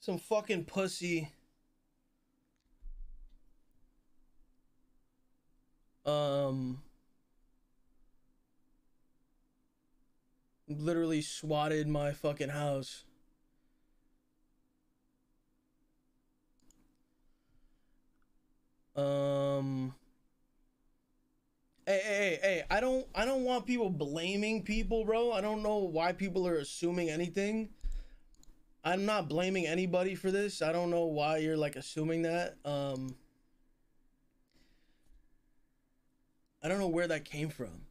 Some fucking pussy. Um. Literally swatted my fucking house. Um. Hey, hey, hey, hey, I don't I don't want people blaming people, bro. I don't know why people are assuming anything. I'm not blaming anybody for this. I don't know why you're like assuming that. Um I don't know where that came from.